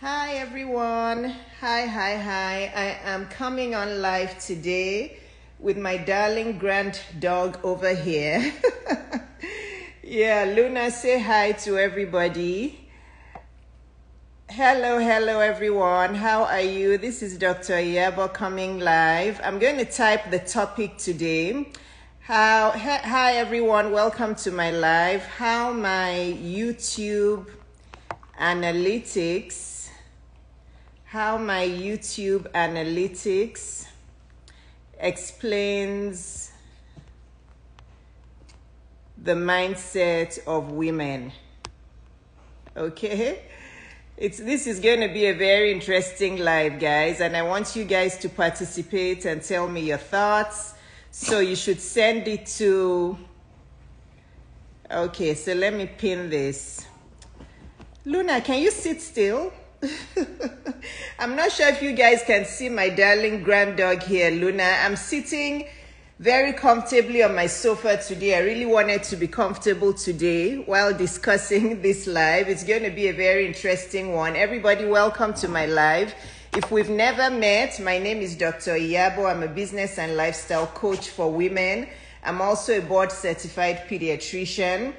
Hi everyone. Hi, hi, hi. I am coming on live today with my darling grand dog over here. yeah, Luna, say hi to everybody. Hello, hello everyone. How are you? This is Dr. Iyabo coming live. I'm going to type the topic today. How hi everyone, welcome to my live. How my YouTube analytics how my YouTube analytics explains the mindset of women. Okay? It's, this is going to be a very interesting live, guys, and I want you guys to participate and tell me your thoughts. So you should send it to. Okay, so let me pin this. Luna, can you sit still? I'm not sure if you guys can see my darling grand dog here, Luna. I'm sitting very comfortably on my sofa today. I really wanted to be comfortable today while discussing this live. It's going to be a very interesting one. Everybody, welcome to my live. If we've never met, my name is Dr. Iyabo. I'm a business and lifestyle coach for women. I'm also a board certified pediatrician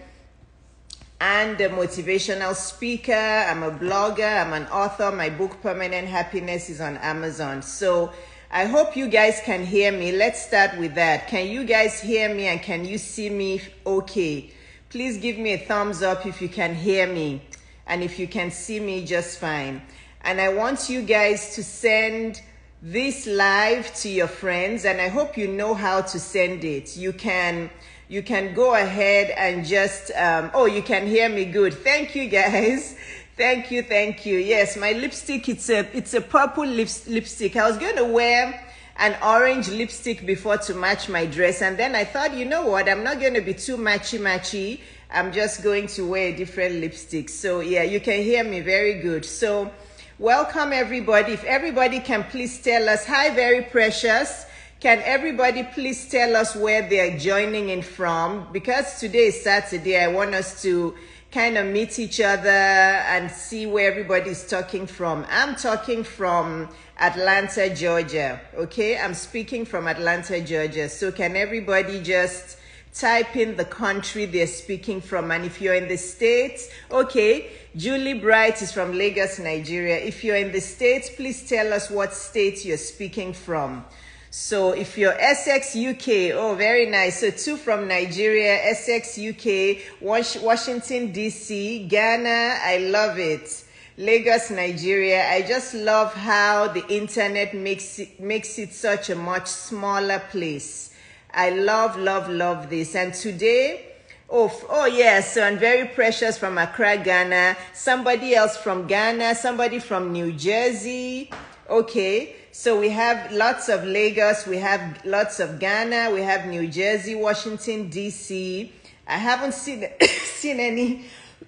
and a motivational speaker. I'm a blogger. I'm an author. My book, Permanent Happiness, is on Amazon. So I hope you guys can hear me. Let's start with that. Can you guys hear me and can you see me okay? Please give me a thumbs up if you can hear me and if you can see me just fine. And I want you guys to send this live to your friends and I hope you know how to send it. You can you can go ahead and just, um, oh, you can hear me good. Thank you guys. Thank you, thank you. Yes, my lipstick, it's a, it's a purple lips, lipstick. I was going to wear an orange lipstick before to match my dress. And then I thought, you know what? I'm not going to be too matchy matchy. I'm just going to wear a different lipstick. So yeah, you can hear me very good. So welcome everybody. If everybody can please tell us, hi, very precious. Can everybody please tell us where they're joining in from? Because today is Saturday, I want us to kind of meet each other and see where everybody's talking from. I'm talking from Atlanta, Georgia. Okay, I'm speaking from Atlanta, Georgia. So can everybody just type in the country they're speaking from? And if you're in the States, okay, Julie Bright is from Lagos, Nigeria. If you're in the States, please tell us what state you're speaking from. So if you're Essex, UK, oh, very nice. So two from Nigeria, Essex, UK, Washington, DC, Ghana, I love it. Lagos, Nigeria. I just love how the internet makes it, makes it such a much smaller place. I love, love, love this. And today, Oh, oh yes, so and very precious from Accra, Ghana. Somebody else from Ghana, somebody from New Jersey. Okay. So we have lots of Lagos, we have lots of Ghana, we have New Jersey, Washington, D.C. I haven't seen, seen any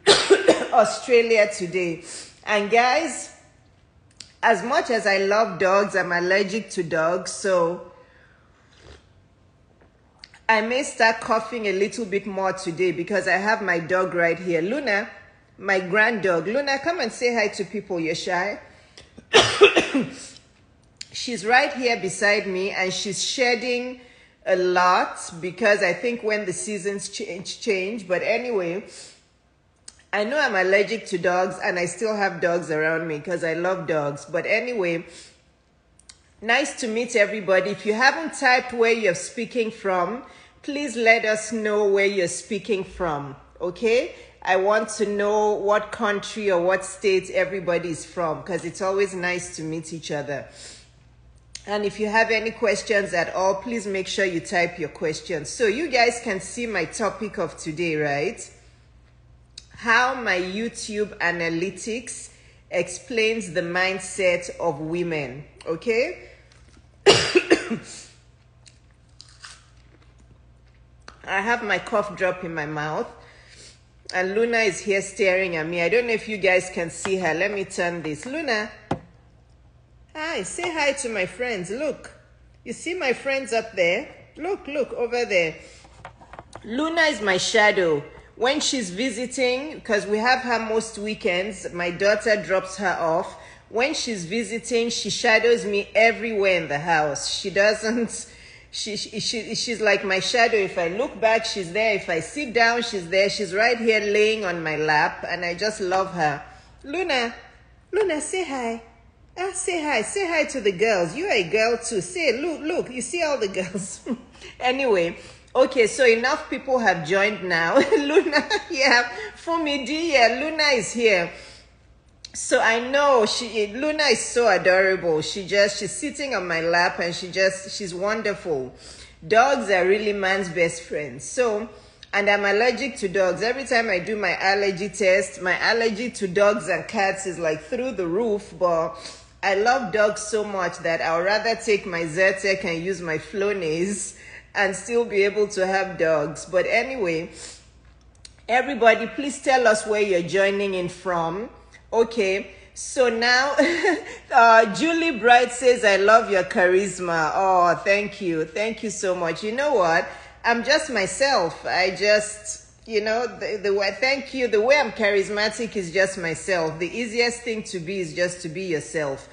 Australia today. And guys, as much as I love dogs, I'm allergic to dogs. So I may start coughing a little bit more today because I have my dog right here. Luna, my grand dog. Luna, come and say hi to people. You're shy. she's right here beside me and she's shedding a lot because I think when the seasons change, change. But anyway, I know I'm allergic to dogs and I still have dogs around me because I love dogs. But anyway, nice to meet everybody. If you haven't typed where you're speaking from, please let us know where you're speaking from. Okay? I want to know what country or what state everybody is from because it's always nice to meet each other. And if you have any questions at all, please make sure you type your questions. So you guys can see my topic of today, right? How my YouTube analytics explains the mindset of women, okay? I have my cough drop in my mouth. And Luna is here staring at me. I don't know if you guys can see her. Let me turn this. Luna, Hi, say hi to my friends. Look, you see my friends up there? Look, look over there. Luna is my shadow. when she's visiting, because we have her most weekends, my daughter drops her off. When she's visiting, she shadows me everywhere in the house. She doesn't, she, she, she, she's like my shadow. If I look back, she's there. If I sit down, she's there. She's right here laying on my lap, and I just love her. Luna, Luna, say hi. Ah, say hi. Say hi to the girls. You are a girl too. Say, look, look. You see all the girls. anyway, Okay, so enough people have joined now. Luna, yeah, Fumi D, yeah, Luna is here. So I know she, Luna is so adorable. She just, she's sitting on my lap and she just, she's wonderful. Dogs are really man's best friends. So, and I'm allergic to dogs. Every time I do my allergy test, my allergy to dogs and cats is like through the roof, but I love dogs so much that I'll rather take my Zyrtec and use my Flonase and still be able to have dogs. But anyway, everybody, please tell us where you're joining in from. Okay. So now, uh, Julie Bright says, I love your charisma. Oh, thank you. Thank you so much. You know what? I'm just myself. I just, you know, the, the way, thank you. The way I'm charismatic is just myself. The easiest thing to be is just to be yourself.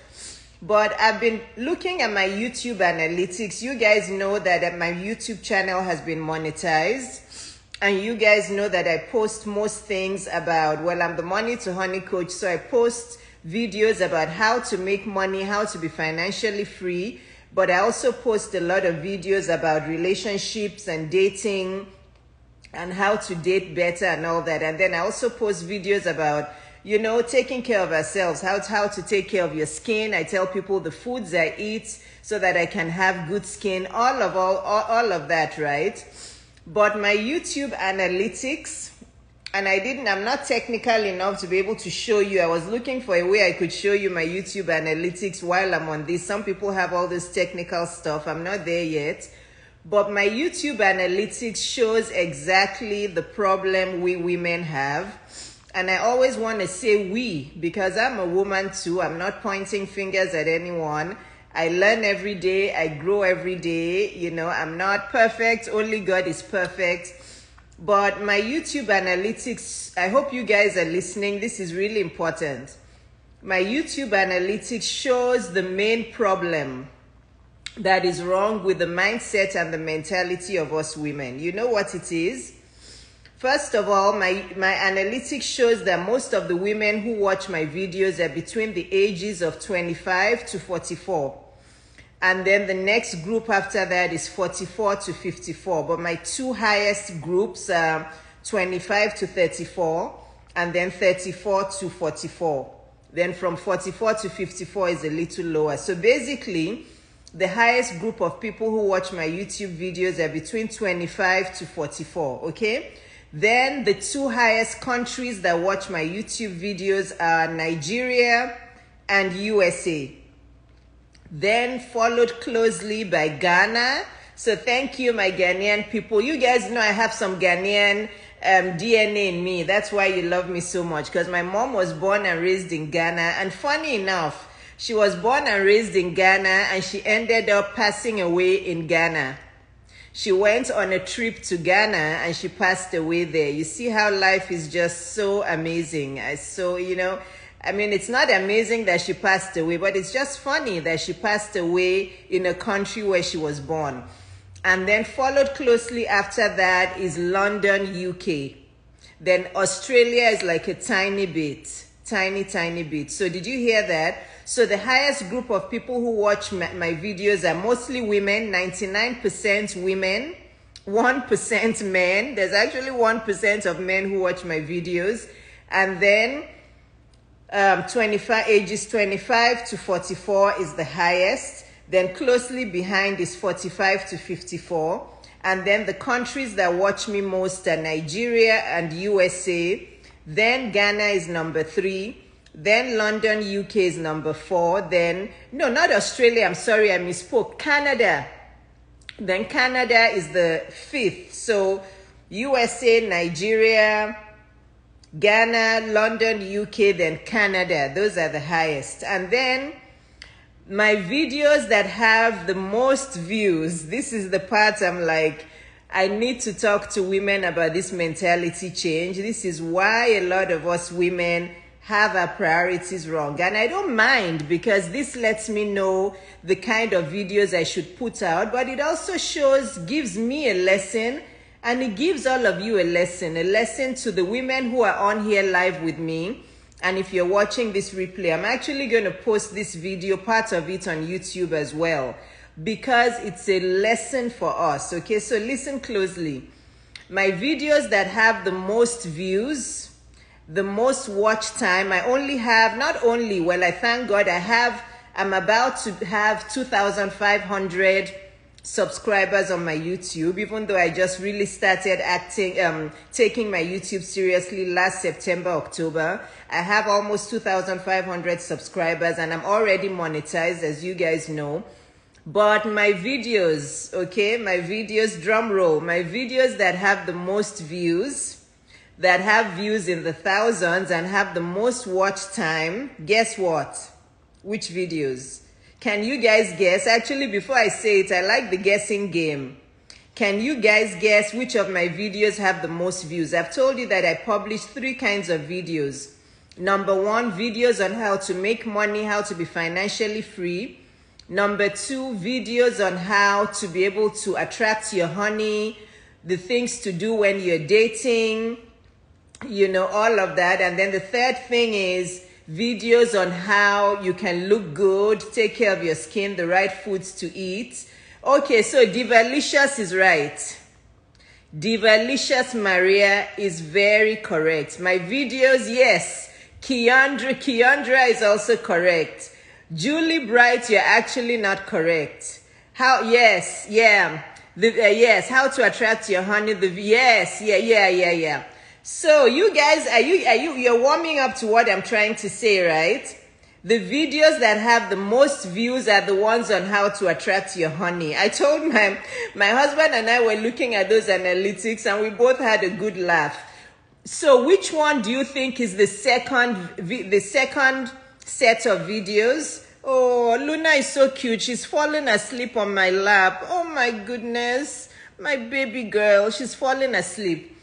But I've been looking at my YouTube analytics. You guys know that uh, my YouTube channel has been monetized. And you guys know that I post most things about, well, I'm the money to honey coach. So I post videos about how to make money, how to be financially free. But I also post a lot of videos about relationships and dating and how to date better and all that. And then I also post videos about you know, taking care of ourselves, how, how to take care of your skin. I tell people the foods I eat so that I can have good skin, all of all, all, all of that, right? But my YouTube analytics, and I didn't, I'm not technical enough to be able to show you. I was looking for a way I could show you my YouTube analytics while I'm on this. Some people have all this technical stuff. I'm not there yet. But my YouTube analytics shows exactly the problem we women have and I always want to say we because I'm a woman too. I'm not pointing fingers at anyone. I learn every day. I grow every day. You know, I'm not perfect. Only God is perfect. But my YouTube analytics, I hope you guys are listening. This is really important. My YouTube analytics shows the main problem that is wrong with the mindset and the mentality of us women. You know what it is? First of all, my, my analytics shows that most of the women who watch my videos are between the ages of 25 to 44. And then the next group after that is 44 to 54. But my two highest groups are 25 to 34 and then 34 to 44. Then from 44 to 54 is a little lower. So basically, the highest group of people who watch my YouTube videos are between 25 to 44, okay? Then the two highest countries that watch my YouTube videos are Nigeria and USA. Then followed closely by Ghana. So thank you, my Ghanaian people. You guys know I have some Ghanaian um, DNA in me. That's why you love me so much. Because my mom was born and raised in Ghana. And funny enough, she was born and raised in Ghana and she ended up passing away in Ghana. She went on a trip to Ghana and she passed away there. You see how life is just so amazing. So, you know, I mean, it's not amazing that she passed away, but it's just funny that she passed away in a country where she was born. And then followed closely after that is London, UK. Then Australia is like a tiny bit, tiny, tiny bit. So did you hear that? So the highest group of people who watch my, my videos are mostly women, 99% women, 1% men. There's actually 1% of men who watch my videos. And then um, 25 ages 25 to 44 is the highest. Then closely behind is 45 to 54. And then the countries that watch me most are Nigeria and USA. Then Ghana is number three. Then London, UK is number four. Then, no, not Australia. I'm sorry, I misspoke. Canada. Then Canada is the fifth. So USA, Nigeria, Ghana, London, UK, then Canada. Those are the highest. And then my videos that have the most views, this is the part I'm like, I need to talk to women about this mentality change. This is why a lot of us women have our priorities wrong. And I don't mind because this lets me know the kind of videos I should put out, but it also shows, gives me a lesson and it gives all of you a lesson, a lesson to the women who are on here live with me. And if you're watching this replay, I'm actually going to post this video, part of it on YouTube as well, because it's a lesson for us. Okay, so listen closely. My videos that have the most views, the most watch time, I only have, not only, well, I thank God I have, I'm about to have 2,500 subscribers on my YouTube, even though I just really started acting, um, taking my YouTube seriously last September, October. I have almost 2,500 subscribers and I'm already monetized, as you guys know. But my videos, okay, my videos, drum roll, my videos that have the most views, that have views in the thousands and have the most watch time, guess what? Which videos? Can you guys guess? Actually, before I say it, I like the guessing game. Can you guys guess which of my videos have the most views? I've told you that I publish three kinds of videos. Number one, videos on how to make money, how to be financially free. Number two, videos on how to be able to attract your honey, the things to do when you're dating, you know, all of that. And then the third thing is videos on how you can look good, take care of your skin, the right foods to eat. Okay, so Divalicious is right. Divalicious Maria is very correct. My videos, yes. Keandra, Keandra is also correct. Julie Bright, you're actually not correct. How, yes, yeah. The, uh, yes, how to attract your honey. The, yes, yeah, yeah, yeah, yeah. So you guys, are you, are you, you're warming up to what I'm trying to say, right? The videos that have the most views are the ones on how to attract your honey. I told my, my husband and I were looking at those analytics and we both had a good laugh. So which one do you think is the second, the second set of videos? Oh, Luna is so cute. She's falling asleep on my lap. Oh my goodness. My baby girl, she's falling asleep.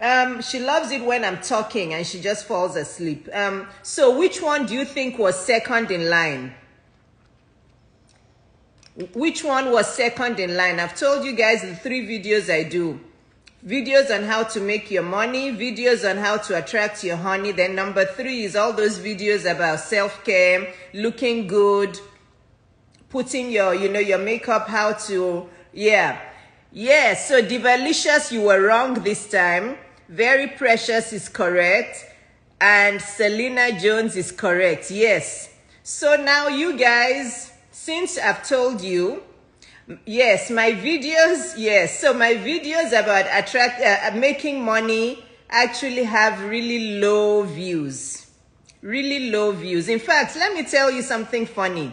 Um, she loves it when I'm talking and she just falls asleep. Um, so which one do you think was second in line? Which one was second in line? I've told you guys the three videos I do. Videos on how to make your money, videos on how to attract your honey. Then number three is all those videos about self-care, looking good, putting your, you know, your makeup, how to, yeah. Yeah, so Divalicious, you were wrong this time. Very Precious is correct. And Selena Jones is correct. Yes. So now you guys, since I've told you, yes, my videos, yes. So my videos about attract, uh, making money actually have really low views. Really low views. In fact, let me tell you something funny.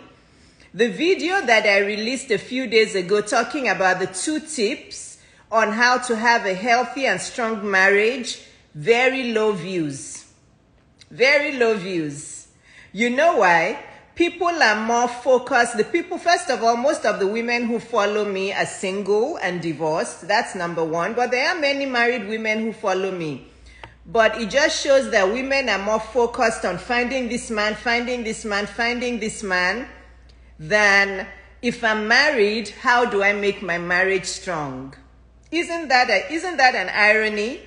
The video that I released a few days ago talking about the two tips on how to have a healthy and strong marriage, very low views. Very low views. You know why? People are more focused. The people, first of all, most of the women who follow me are single and divorced. That's number one. But there are many married women who follow me. But it just shows that women are more focused on finding this man, finding this man, finding this man, than if I'm married, how do I make my marriage strong? Isn't that, a, isn't that an irony?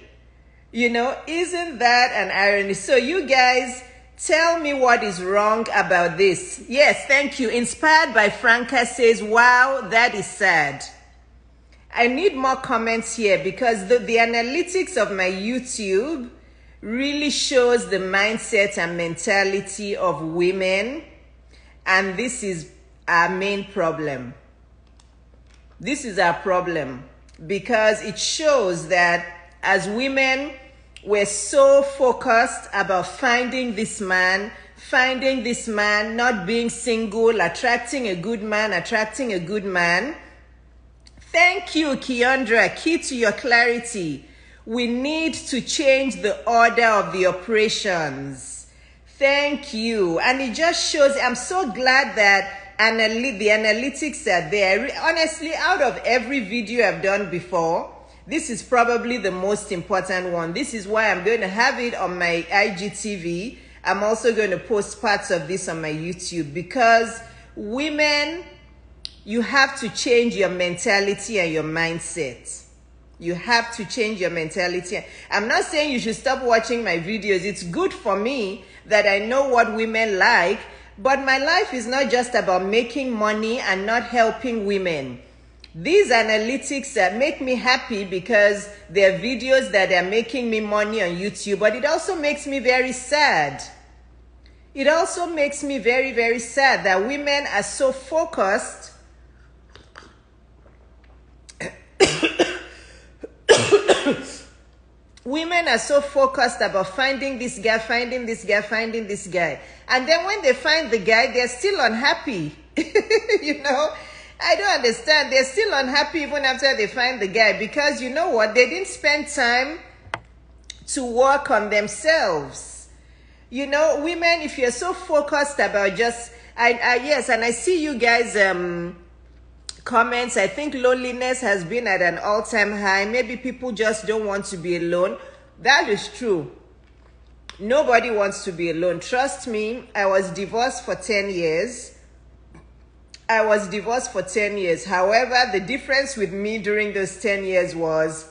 You know, isn't that an irony? So you guys, tell me what is wrong about this. Yes, thank you. Inspired by Franca says, wow, that is sad. I need more comments here because the, the analytics of my YouTube really shows the mindset and mentality of women. And this is our main problem. This is our problem because it shows that as women, we're so focused about finding this man, finding this man, not being single, attracting a good man, attracting a good man. Thank you, Keandra. Key to your clarity. We need to change the order of the operations. Thank you. And it just shows, I'm so glad that Analy the analytics are there. Honestly, out of every video I've done before, This is probably the most important one. This is why I'm going to have it on my IGTV. I'm also going to post parts of this on my YouTube because women, you have to change your mentality and your mindset. You have to change your mentality. I'm not saying you should stop watching my videos. It's good for me that I know what women like, but my life is not just about making money and not helping women. These analytics uh, make me happy because they're videos that are making me money on YouTube, but it also makes me very sad. It also makes me very, very sad that women are so focused women are so focused about finding this guy, finding this guy, finding this guy. And then when they find the guy, they're still unhappy. you know? I don't understand. They're still unhappy even after they find the guy because you know what? They didn't spend time to work on themselves. You know, women, if you're so focused about just, I, I yes, and I see you guys, um, comments. I think loneliness has been at an all time high. Maybe people just don't want to be alone. That is true. Nobody wants to be alone. Trust me, I was divorced for 10 years. I was divorced for 10 years. However, the difference with me during those 10 years was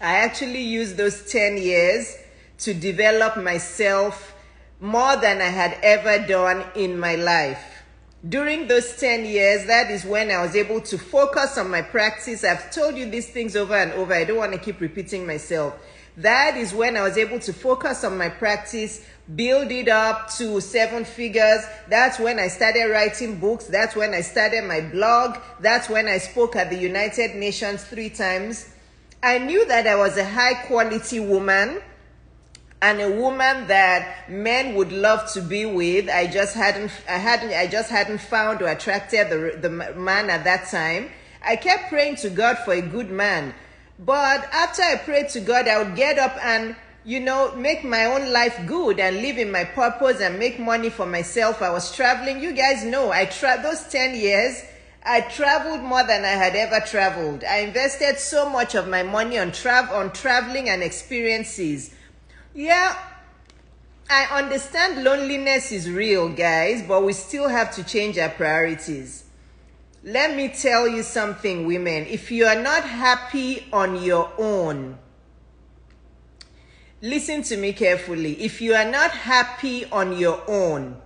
I actually used those 10 years to develop myself more than I had ever done in my life. During those 10 years, that is when I was able to focus on my practice. I've told you these things over and over. I don't want to keep repeating myself. That is when I was able to focus on my practice, build it up to seven figures. That's when I started writing books. That's when I started my blog. That's when I spoke at the United Nations three times. I knew that I was a high quality woman and a woman that men would love to be with. I just hadn't, I hadn't, I just hadn't found or attracted the, the man at that time. I kept praying to God for a good man. But after I prayed to God, I would get up and, you know, make my own life good and live in my purpose and make money for myself. I was traveling. You guys know I tra- those 10 years, I traveled more than I had ever traveled. I invested so much of my money on travel, on traveling and experiences. Yeah, I understand loneliness is real, guys, but we still have to change our priorities. Let me tell you something, women. If you are not happy on your own, listen to me carefully. If you are not happy on your own,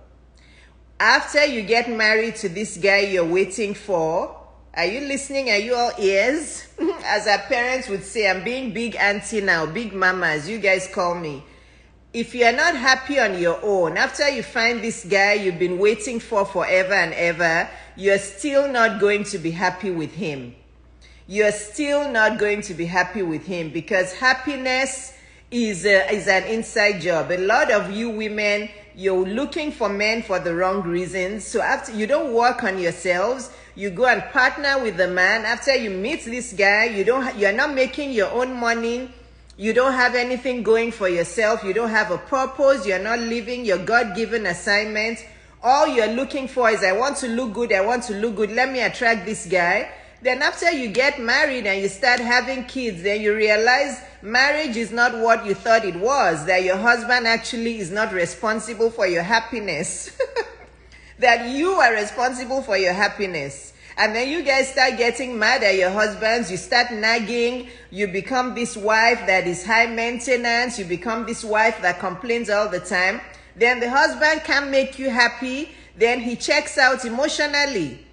after you get married to this guy you're waiting for, are you listening? Are you all ears? As our parents would say, I'm being big auntie now, big mama, as you guys call me. If you're not happy on your own, after you find this guy you've been waiting for forever and ever, you're still not going to be happy with him. You're still not going to be happy with him because happiness is, a, is an inside job. A lot of you women, you're looking for men for the wrong reasons. So after you don't work on yourselves, you go and partner with the man. After you meet this guy, you don't, you're not making your own money. You don't have anything going for yourself. You don't have a purpose. You're not living your God-given assignment. All you're looking for is, I want to look good. I want to look good. Let me attract this guy. Then after you get married and you start having kids, then you realize marriage is not what you thought it was. That your husband actually is not responsible for your happiness. that you are responsible for your happiness. And then you guys start getting mad at your husbands. You start nagging. You become this wife that is high maintenance. You become this wife that complains all the time. Then the husband can't make you happy. Then he checks out emotionally.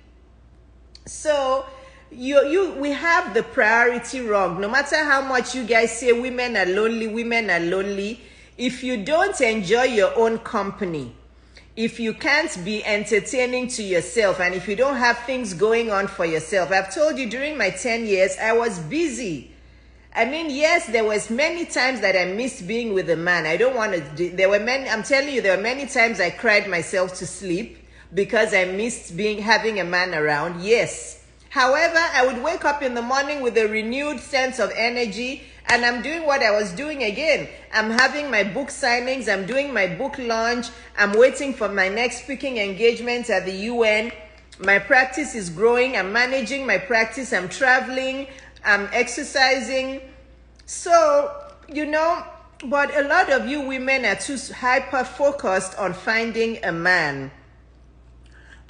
So you you we have the priority wrong. No matter how much you guys say women are lonely, women are lonely. If you don't enjoy your own company, if you can't be entertaining to yourself and if you don't have things going on for yourself i've told you during my 10 years i was busy i mean yes there was many times that i missed being with a man i don't want to there were many i'm telling you there were many times i cried myself to sleep because i missed being having a man around yes however i would wake up in the morning with a renewed sense of energy and I'm doing what I was doing again. I'm having my book signings, I'm doing my book launch, I'm waiting for my next speaking engagement at the UN. My practice is growing, I'm managing my practice, I'm traveling. I'm exercising. So, you know, but a lot of you women are too hyper focused on finding a man.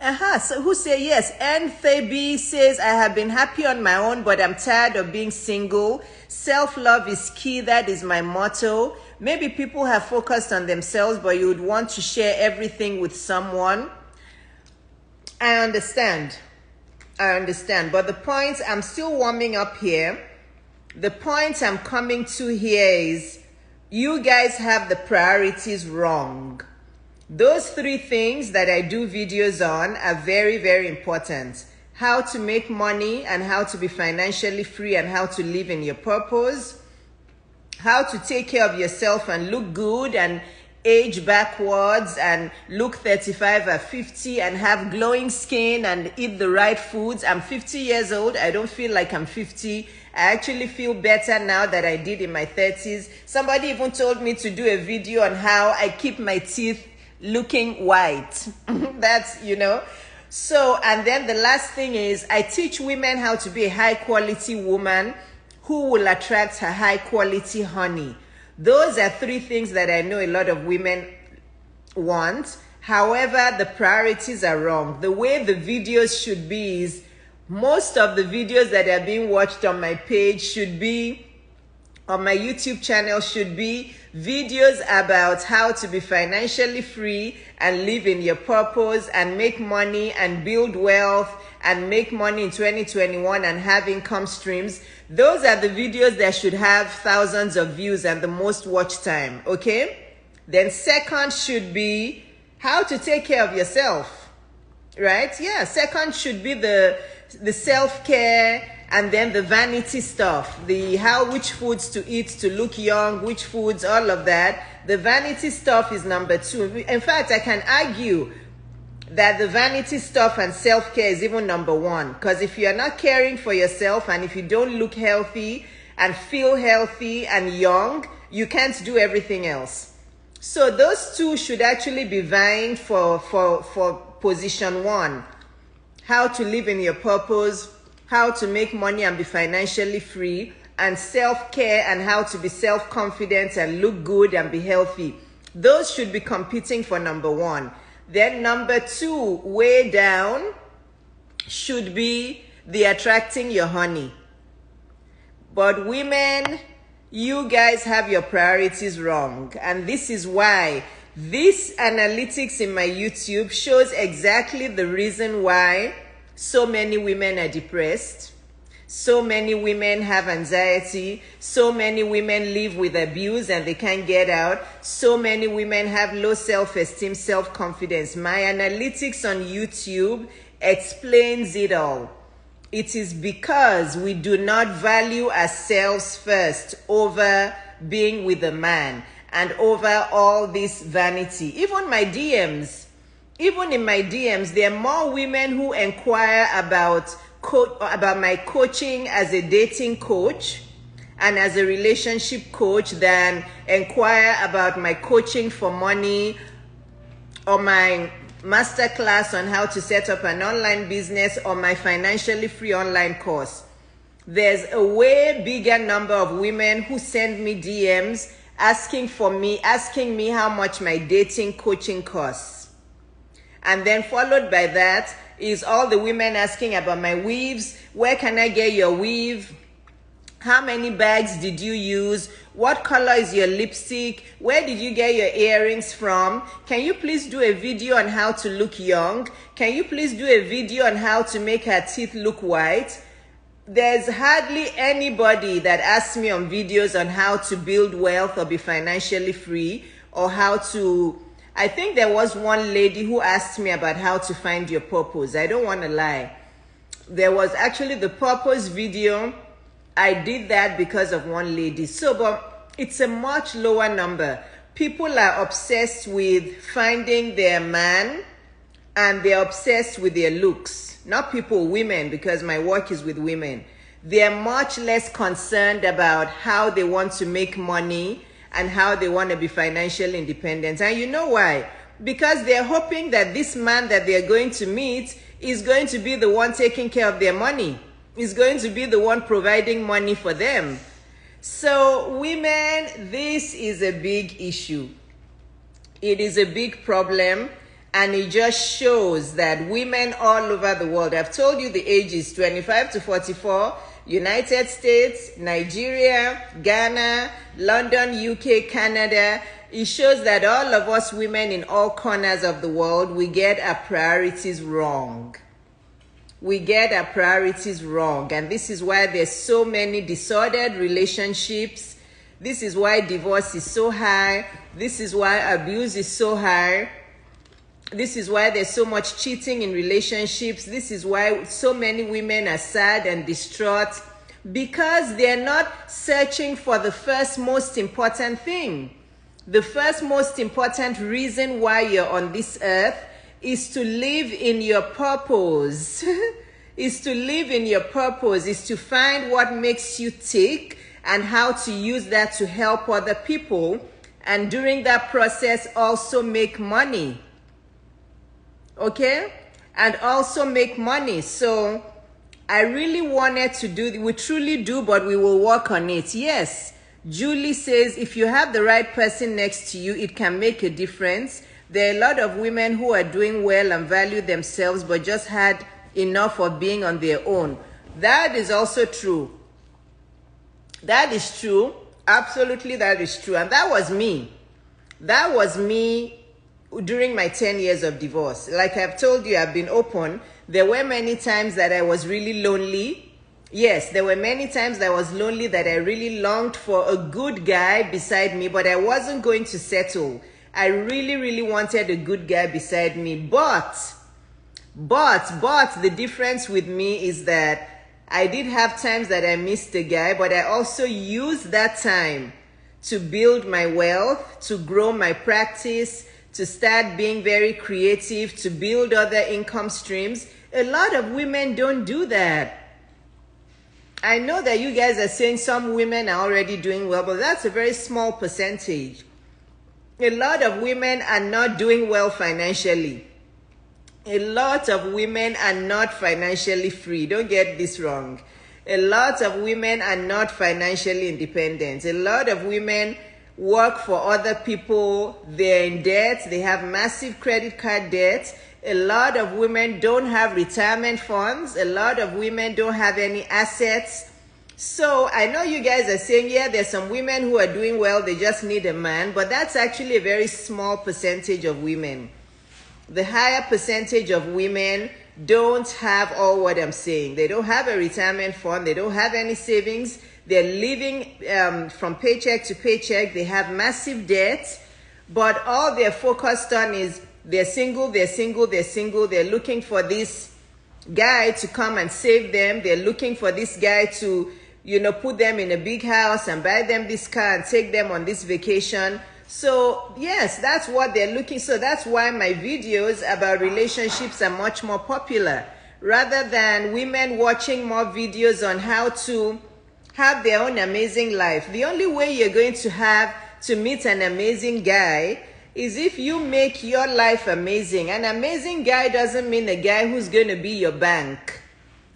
Uh-huh. So who say yes? And Fabi says, I have been happy on my own, but I'm tired of being single. Self-love is key. That is my motto. Maybe people have focused on themselves, but you would want to share everything with someone. I understand. I understand. But the point, I'm still warming up here. The point I'm coming to here is you guys have the priorities wrong. Those three things that I do videos on are very, very important. How to make money and how to be financially free and how to live in your purpose. How to take care of yourself and look good and age backwards and look 35 or 50 and have glowing skin and eat the right foods. I'm 50 years old. I don't feel like I'm 50. I actually feel better now that I did in my 30s. Somebody even told me to do a video on how I keep my teeth looking white. That's, you know. So, and then the last thing is I teach women how to be a high quality woman who will attract her high quality honey. Those are three things that I know a lot of women want. However, the priorities are wrong. The way the videos should be is most of the videos that are being watched on my page should be on my YouTube channel should be videos about how to be financially free and live in your purpose and make money and build wealth and make money in 2021 and have income streams. Those are the videos that should have thousands of views and the most watch time, okay? Then second should be how to take care of yourself, right? Yeah, second should be the, the self-care, and then the vanity stuff the how which foods to eat to look young which foods all of that. The vanity stuff is number two. In fact i can argue that the vanity stuff and self-care is even number one. Because if you are not caring for yourself and if you don't look healthy and feel healthy and young you can't do everything else. So those two should actually be vying for for for position one. How to live in your purpose how to make money and be financially free, and self care and how to be self confident and look good and be healthy. Those should be competing for number one. Then, number two, way down, should be the attracting your honey. But, women, you guys have your priorities wrong. And this is why this analytics in my YouTube shows exactly the reason why so many women are depressed. So many women have anxiety. So many women live with abuse and they can't get out. So many women have low self-esteem, self-confidence. My analytics on YouTube explains it all. It is because we do not value ourselves first over being with a man and over all this vanity. Even my DMs, even in my DMs, there are more women who inquire about co- about my coaching as a dating coach and as a relationship coach than inquire about my coaching for money or my masterclass on how to set up an online business or my financially free online course. There's a way bigger number of women who send me DMs asking for me, asking me how much my dating coaching costs. And then followed by that is all the women asking about my weaves. Where can I get your weave? How many bags did you use? What color is your lipstick? Where did you get your earrings from? Can you please do a video on how to look young? Can you please do a video on how to make her teeth look white? There's hardly anybody that asks me on videos on how to build wealth or be financially free or how to I think there was one lady who asked me about how to find your purpose. I don't want to lie. There was actually the purpose video. I did that because of one lady. So, but it's a much lower number. People are obsessed with finding their man and they're obsessed with their looks. Not people, women, because my work is with women. They're much less concerned about how they want to make money and how they want to be financially independent. And you know why? Because they're hoping that this man that they're going to meet is going to be the one taking care of their money. is going to be the one providing money for them. So, women, this is a big issue. It is a big problem, and it just shows that women all over the world, I've told you the ages 25 to 44, United States, Nigeria, Ghana, London, UK, Canada, it shows that all of us women in all corners of the world, we get our priorities wrong. We get our priorities wrong. And this is why there's so many disordered relationships. This is why divorce is so high. This is why abuse is so high. This is why there's so much cheating in relationships. This is why so many women are sad and distraught because they're not searching for the first most important thing the first most important reason why you're on this earth is to live in your purpose. is to live in your purpose, is to find what makes you tick and how to use that to help other people. And during that process, also make money. Okay? And also make money. So, I really wanted to do, we truly do, but we will work on it. Yes. Julie says if you have the right person next to you, it can make a difference. There are a lot of women who are doing well and value themselves but just had enough of being on their own. That is also true. That is true. Absolutely, that is true. And that was me. That was me during my 10 years of divorce. Like I've told you, I've been open. There were many times that I was really lonely Yes, there were many times that I was lonely that I really longed for a good guy beside me, but I wasn't going to settle. I really, really wanted a good guy beside me. But, but, but the difference with me is that I did have times that I missed a guy, but I also used that time to build my wealth, to grow my practice, to start being very creative, to build other income streams. A lot of women don't do that. I know that you guys are saying some women are already doing well, but that's a very small percentage. A lot of women are not doing well financially. A lot of women are not financially free. Don't get this wrong. A lot of women are not financially independent. A lot of women work for other people. They're in debt. They have massive credit card debt a lot of women don't have retirement funds. A lot of women don't have any assets. So I know you guys are saying, yeah, there's some women who are doing well, they just need a man, but that's actually a very small percentage of women. The higher percentage of women don't have all what I'm saying. They don't have a retirement fund, they don't have any savings, they're living um, from paycheck to paycheck, they have massive debt, but all they're focused on is they're single, they're single, they're single. They're looking for this guy to come and save them. They're looking for this guy to, you know, put them in a big house and buy them this car and take them on this vacation. So, yes, that's what they're looking. So that's why my videos about relationships are much more popular rather than women watching more videos on how to have their own amazing life. The only way you're going to have to meet an amazing guy is if you make your life amazing. An amazing guy doesn't mean a guy who's going to be your bank.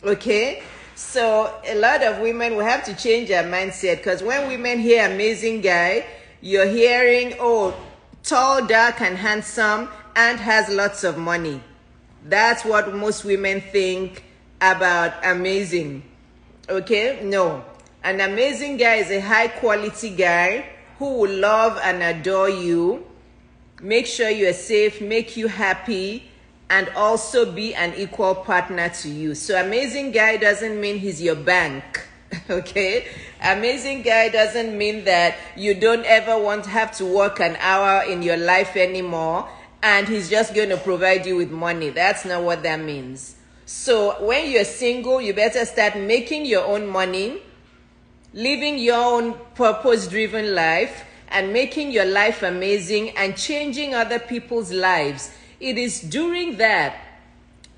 Okay? So a lot of women will have to change their mindset because when women hear amazing guy, you're hearing, oh, tall, dark, and handsome, and has lots of money. That's what most women think about amazing. Okay? No. An amazing guy is a high quality guy who will love and adore you make sure you are safe, make you happy, and also be an equal partner to you. So, amazing guy doesn't mean he's your bank. okay? Amazing guy doesn't mean that you don't ever want to have to work an hour in your life anymore and he's just going to provide you with money. That's not what that means. So, when you're single, you better start making your own money, living your own purpose driven life, and making your life amazing and changing other people's lives. It is during that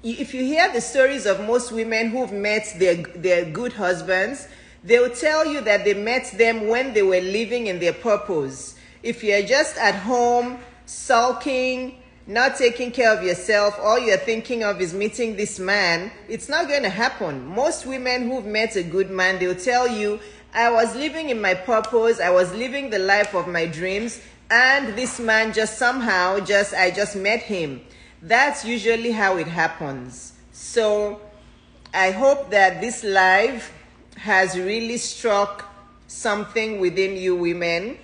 if you hear the stories of most women who've met their, their good husbands, they'll tell you that they met them when they were living in their purpose. If you're just at home, sulking, not taking care of yourself, all you're thinking of is meeting this man, it's not going to happen. Most women who've met a good man, they'll tell you, I was living in my purpose, I was living the life of my dreams, and this man just somehow, just I just met him. That's usually how it happens. So I hope that this live has really struck something within you women,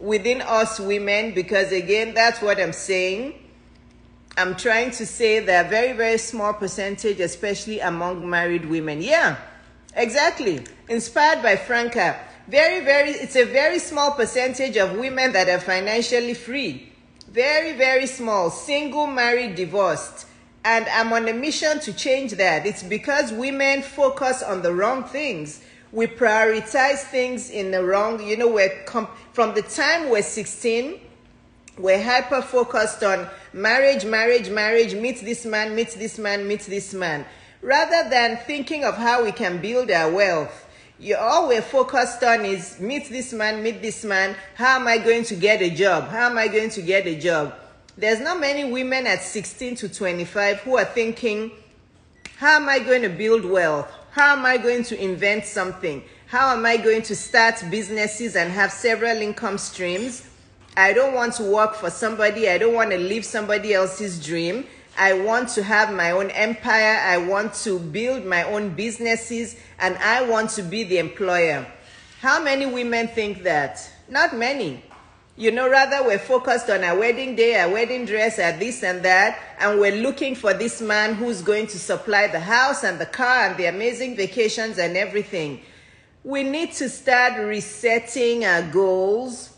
within us women, because again, that's what I'm saying I'm trying to say that very, very small percentage, especially among married women. Yeah, exactly. Inspired by Franca. Very, very, it's a very small percentage of women that are financially free. Very, very small. Single, married, divorced. And I'm on a mission to change that. It's because women focus on the wrong things. We prioritize things in the wrong, you know, we're from the time we're 16 we're hyper focused on marriage, marriage, marriage, meet this man, meet this man, meet this man, rather than thinking of how we can build our wealth. You, all we're focused on is meet this man, meet this man. How am I going to get a job? How am I going to get a job? There's not many women at 16 to 25 who are thinking, how am I going to build wealth? How am I going to invent something? How am I going to start businesses and have several income streams? I don't want to work for somebody. I don't want to live somebody else's dream. I want to have my own empire. I want to build my own businesses and I want to be the employer. How many women think that? Not many. You know, rather we're focused on our wedding day, our wedding dress, our this and that, and we're looking for this man who's going to supply the house and the car and the amazing vacations and everything. We need to start resetting our goals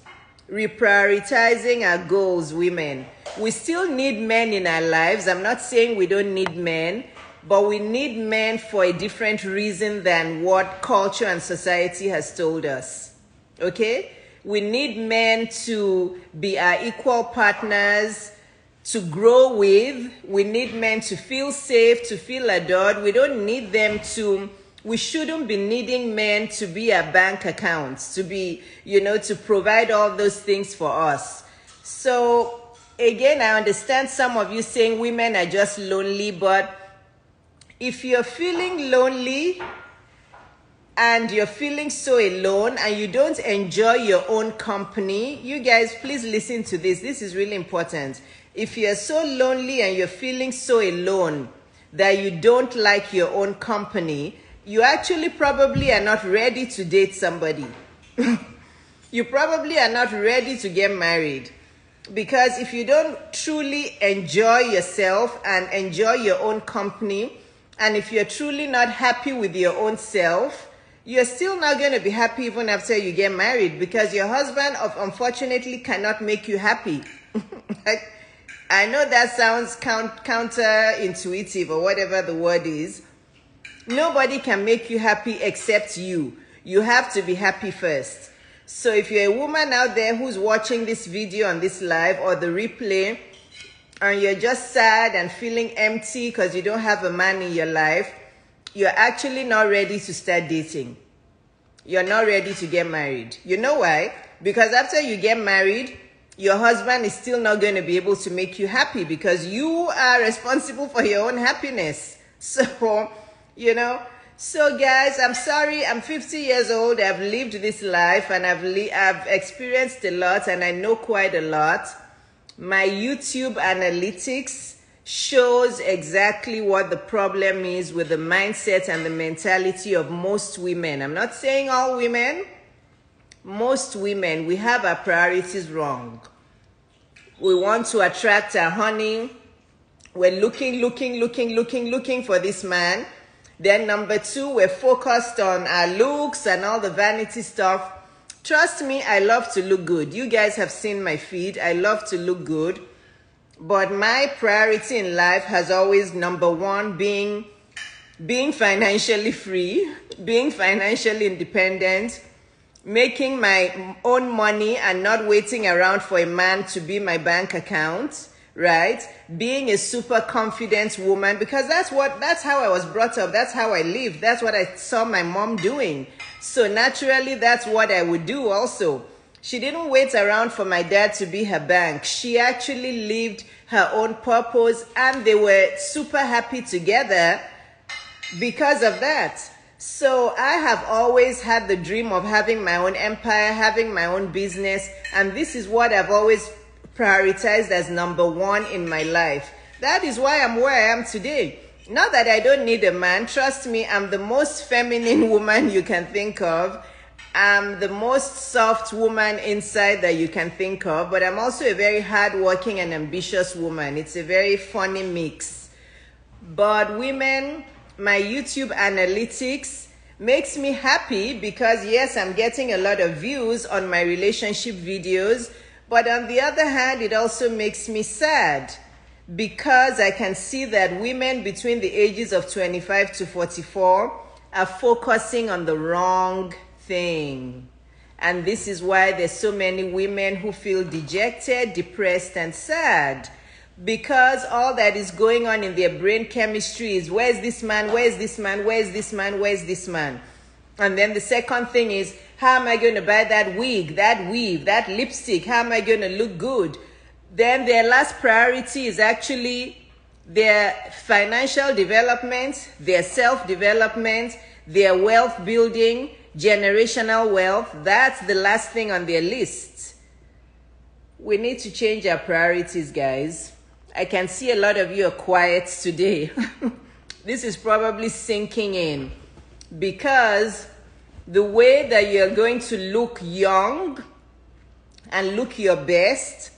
reprioritizing our goals, women. We still need men in our lives. I'm not saying we don't need men, but we need men for a different reason than what culture and society has told us. Okay? We need men to be our equal partners, to grow with. We need men to feel safe, to feel adored. We don't need them to we shouldn't be needing men to be our bank accounts, to be, you know, to provide all those things for us. So, again, I understand some of you saying women are just lonely, but if you're feeling lonely and you're feeling so alone and you don't enjoy your own company, you guys, please listen to this. This is really important. If you're so lonely and you're feeling so alone that you don't like your own company, you actually probably are not ready to date somebody. you probably are not ready to get married. Because if you don't truly enjoy yourself and enjoy your own company, and if you're truly not happy with your own self, you're still not going to be happy even after you get married because your husband, unfortunately, cannot make you happy. I know that sounds count, counterintuitive or whatever the word is, Nobody can make you happy except you. You have to be happy first. So if you're a woman out there who's watching this video on this live or the replay, and you're just sad and feeling empty because you don't have a man in your life, you're actually not ready to start dating. You're not ready to get married. You know why? Because after you get married, your husband is still not going to be able to make you happy because you are responsible for your own happiness. So you know? So guys i'm sorry i'm 50 years old i've lived this life and i've i've experienced a lot and i know quite a lot. My youtube analytics shows exactly what the problem is with the mindset and the mentality of most women. I'm not saying all women. Most women we have our priorities wrong. We want to attract our honey. We're looking looking looking looking looking for this man then number two, we're focused on our looks and all the vanity stuff. Trust me, I love to look good. You guys have seen my feed. I love to look good. But my priority in life has always number one being being financially free, being financially independent, making my own money and not waiting around for a man to be my bank account right? Being a super confident woman because that's what that's how I was brought up. That's how I lived. That's what I saw my mom doing. So naturally that's what I would do also. She didn't wait around for my dad to be her bank. She actually lived her own purpose and they were super happy together because of that. So I have always had the dream of having my own empire, having my own business, and this is what I've always prioritized as number one in my life. That is why I'm where I am today. Not that I don't need a man. Trust me, I'm the most feminine woman you can think of. I'm the most soft woman inside that you can think of, but I'm also a very hardworking and ambitious woman. It's a very funny mix. But women, my YouTube analytics makes me happy because yes, I'm getting a lot of views on my relationship videos, but on the other hand, it also makes me sad because I can see that women between the ages of 25 to 44 are focusing on the wrong thing. And this is why there's so many women who feel dejected, depressed, and sad. Because all that is going on in their brain chemistry is where's this man, where's this man, where's this man, where's this man? And then the second thing is, how am I going to buy that wig, that weave, that lipstick? How am I going to look good? Then their last priority is actually their financial development, their self development, their wealth building, generational wealth. That's the last thing on their list. We need to change our priorities, guys. I can see a lot of you are quiet today. this is probably sinking in because the way that you're going to look young and look your best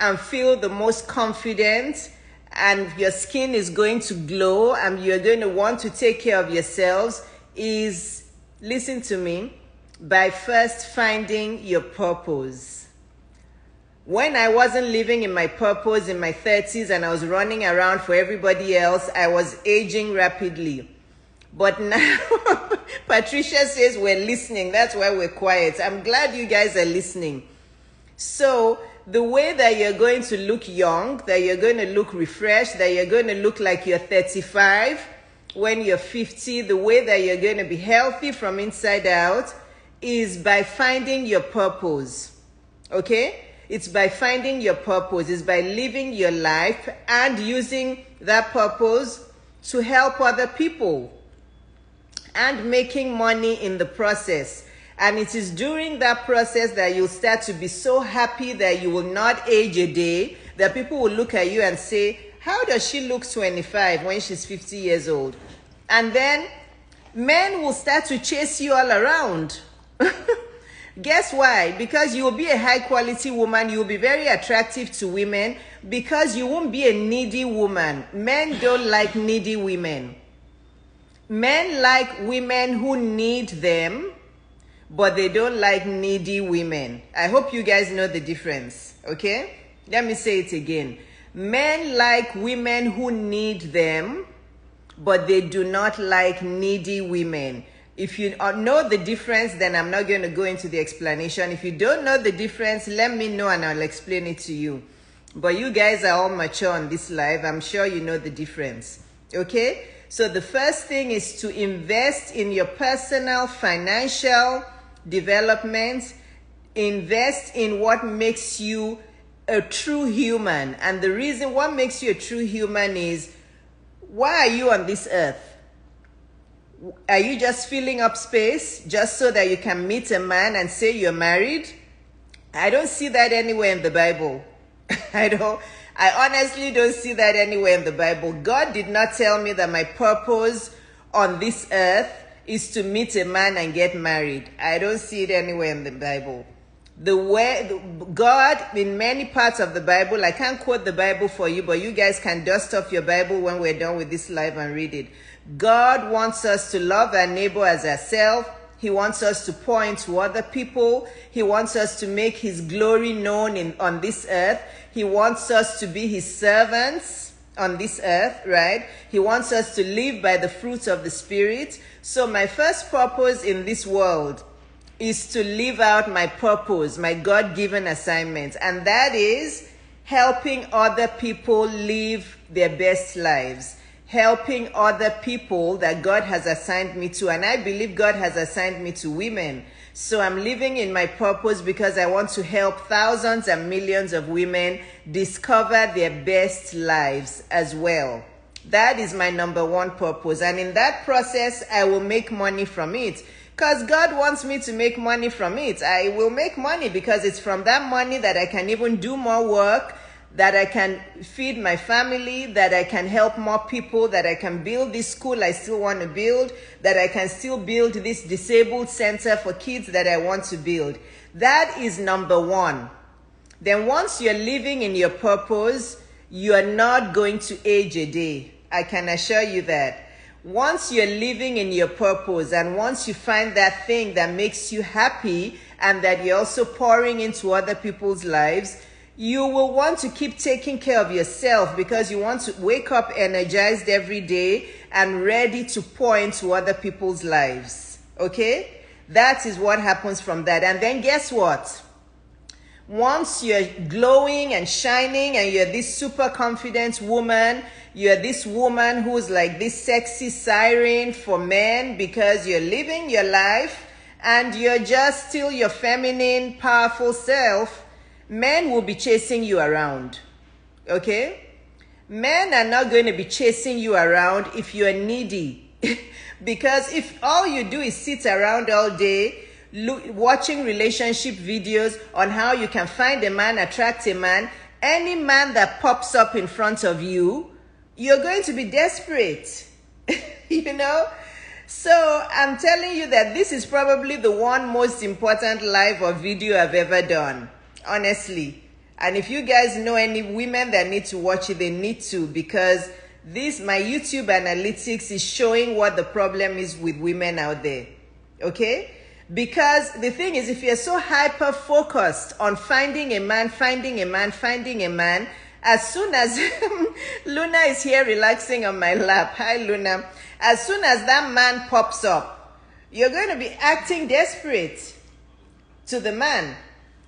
and feel the most confident and your skin is going to glow and you're going to want to take care of yourselves is listen to me by first finding your purpose. When I wasn't living in my purpose in my 30s and I was running around for everybody else, I was aging rapidly. But now, Patricia says we're listening. That's why we're quiet. I'm glad you guys are listening. So, the way that you're going to look young, that you're going to look refreshed, that you're going to look like you're 35 when you're 50, the way that you're going to be healthy from inside out is by finding your purpose. Okay? It's by finding your purpose. It's by living your life and using that purpose to help other people and making money in the process. And it is during that process that you'll start to be so happy that you will not age a day, that people will look at you and say, How does she look 25 when she's 50 years old? And then men will start to chase you all around. Guess why? Because you will be a high quality woman, you will be very attractive to women because you won't be a needy woman. Men don't like needy women. Men like women who need them but they don't like needy women. I hope you guys know the difference, okay? Let me say it again. Men like women who need them, but they do not like needy women. If you uh, know the difference, then I'm not going to go into the explanation. If you don't know the difference, let me know and I'll explain it to you. But you guys are all mature on this live. I'm sure you know the difference. Okay? So the first thing is to invest in your personal financial development, invest in what makes you a true human. And the reason what makes you a true human is why are you on this earth? Are you just filling up space just so that you can meet a man and say you're married? I don't see that anywhere in the Bible. I don't I honestly don't see that anywhere in the Bible. God did not tell me that my purpose on this earth is to meet a man and get married. I don't see it anywhere in the Bible. The way God in many parts of the Bible, I can't quote the Bible for you, but you guys can dust off your Bible when we're done with this live and read it. God wants us to love our neighbor as ourselves. He wants us to point to other people. He wants us to make his glory known in, on this earth. He wants us to be his servants on this earth, right? He wants us to live by the fruits of the Spirit. So, my first purpose in this world is to live out my purpose, my God given assignment, and that is helping other people live their best lives, helping other people that God has assigned me to. And I believe God has assigned me to women So I'm living in my purpose because I want to help thousands and millions of women discover their best lives as well. That is my number one purpose. And in that process, I will make money from it. Because God wants me to make money from it. I will make money because it's from that money that I can even do more work that I can feed my family, that I can help more people, that I can build this school I still want to build, that I can still build this disabled center for kids that I want to build. That is number one. Then once you're living in your purpose, you are not going to age a day. I can assure you that. Once you're living in your purpose and once you find that thing that makes you happy and that you're also pouring into other people's lives, you will want to keep taking care of yourself because you want to wake up energized every day and ready to point to other people's lives. Okay? That is what happens from that. And then guess what? Once you're glowing and shining and you're this super confident woman, you're this woman who's like this sexy siren for men because you're living your life and you're just still your feminine, powerful self men will be chasing you around. Okay? Men are not going to be chasing you around if you're needy. because if all you do is sit around all day watching relationship videos on how you can find a man, attract a man, any man that pops up in front of you, you're going to be desperate. you know? So I'm telling you that this is probably the one most important live or video I've ever done honestly. And if you guys know any women that need to watch it, they need to because this, my YouTube analytics is showing what the problem is with women out there. Okay? Because the thing is, if you're so hyper focused on finding a man, finding a man, finding a man, as soon as Luna is here relaxing on my lap, hi Luna, as soon as that man pops up, you're going to be acting desperate to the man.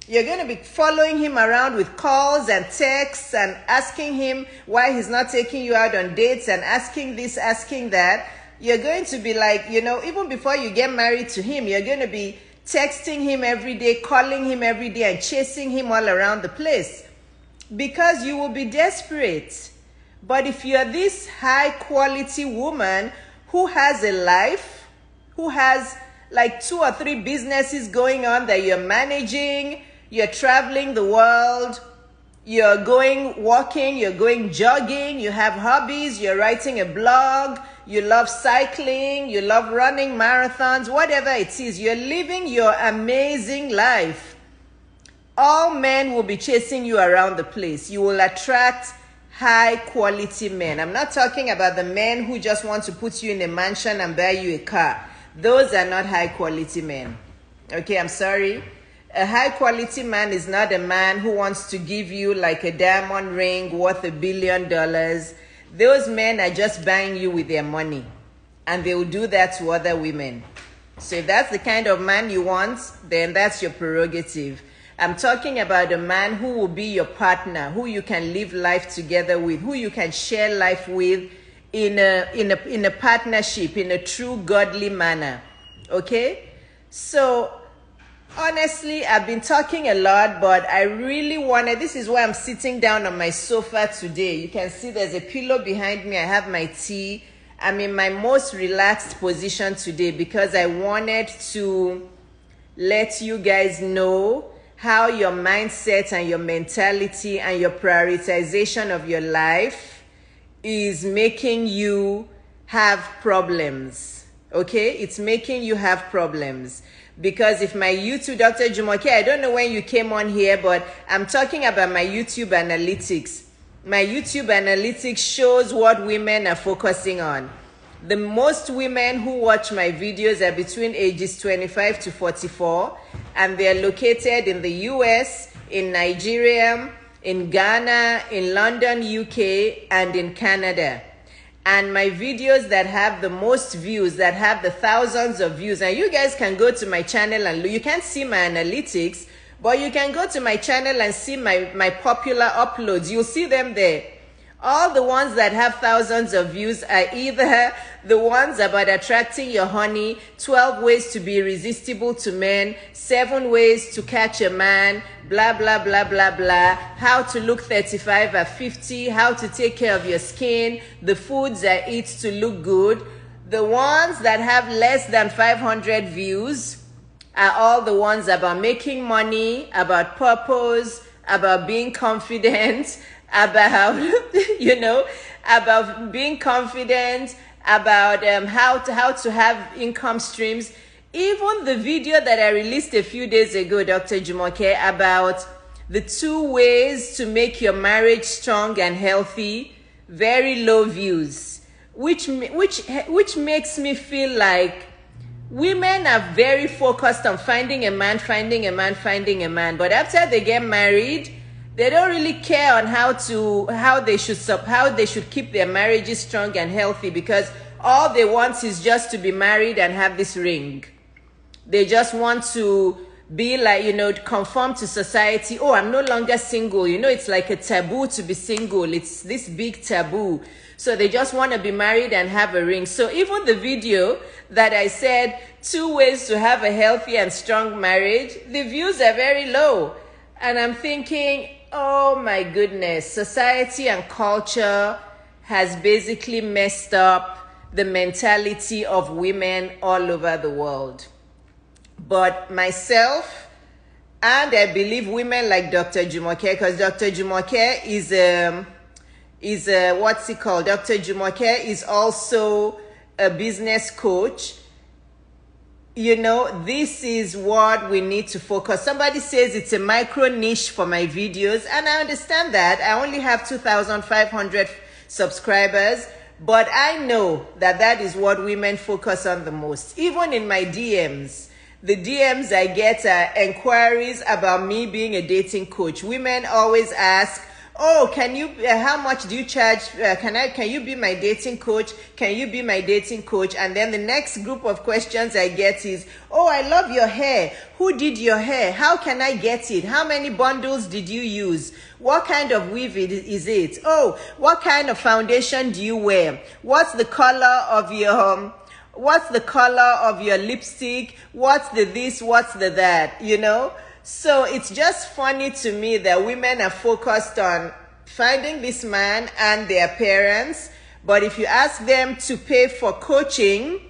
You're going to be following him around with calls and texts and asking him why he's not taking you out on dates and asking this, asking that. You're going to be like, you know, even before you get married to him, you're going to be texting him every day, calling him every day, and chasing him all around the place because you will be desperate. But if you're this high quality woman who has a life, who has like two or three businesses going on that you're managing, you're traveling the world, you're going walking, you're going jogging, you have hobbies, you're writing a blog, you love cycling, you love running marathons, whatever it is, you're living your amazing life. All men will be chasing you around the place. You will attract high quality men. I'm not talking about the men who just want to put you in a mansion and buy you a car. Those are not high quality men. Okay, I'm sorry. A high quality man is not a man who wants to give you like a diamond ring worth a billion dollars. Those men are just buying you with their money. And they will do that to other women. So if that's the kind of man you want, then that's your prerogative. I'm talking about a man who will be your partner, who you can live life together with, who you can share life with in a, in a, in a partnership, in a true godly manner. Okay? So Honestly, I've been talking a lot, but I really wanted, this is why I'm sitting down on my sofa today. You can see there's a pillow behind me. I have my tea. I'm in my most relaxed position today because I wanted to let you guys know how your mindset and your mentality and your prioritization of your life is making you have problems. Okay? It's making you have problems because if my YouTube, Dr. Jumoke, I don't know when you came on here, but I'm talking about my YouTube analytics. My YouTube analytics shows what women are focusing on. The most women who watch my videos are between ages 25 to 44, and they are located in the US, in Nigeria, in Ghana, in London, UK, and in Canada and my videos that have the most views, that have the thousands of views. And you guys can go to my channel and you can't see my analytics, but you can go to my channel and see my, my popular uploads. You'll see them there. All the ones that have thousands of views are either the ones about attracting your honey, 12 ways to be irresistible to men, 7 ways to catch a man, blah, blah, blah, blah, blah, how to look 35 or 50, how to take care of your skin, the foods I eat to look good. The ones that have less than 500 views are all the ones about making money, about purpose, about being confident, about, you know, about being confident, about um, how, to, how to have income streams. Even the video that I released a few days ago, Dr. Jumoke, about the two ways to make your marriage strong and healthy, very low views, which, which, which makes me feel like women are very focused on finding a man, finding a man, finding a man. But after they get married, they don't really care on how to how they should how they should keep their marriages strong and healthy because all they want is just to be married and have this ring. They just want to be like, you know, conform to society. Oh, I'm no longer single. You know, it's like a taboo to be single. It's this big taboo. So they just want to be married and have a ring. So even the video that I said, two ways to have a healthy and strong marriage, the views are very low. And I'm thinking, oh my goodness, society and culture has basically messed up the mentality of women all over the world. But myself, and I believe women like Dr. Jumoke, because Dr. Jumoke is a, um, is a, what's he called? Dr. Jumoke is also a business coach. You know, this is what we need to focus. Somebody says it's a micro niche for my videos, and I understand that. I only have 2,500 subscribers, but I know that that is what women focus on the most. Even in my DMs, the DMs I get are inquiries about me being a dating coach. Women always ask, oh can you uh, how much do you charge uh, can i can you be my dating coach? Can you be my dating coach? And then the next group of questions i get is oh i love your hair. Who did your hair? How can i get it? How many bundles did you use? What kind of weave is it? Oh what kind of foundation do you wear? What's the color of your um, what's the color of your lipstick? What's the this? What's the that? You know so it's just funny to me that women are focused on finding this man and their parents. But if you ask them to pay for coaching,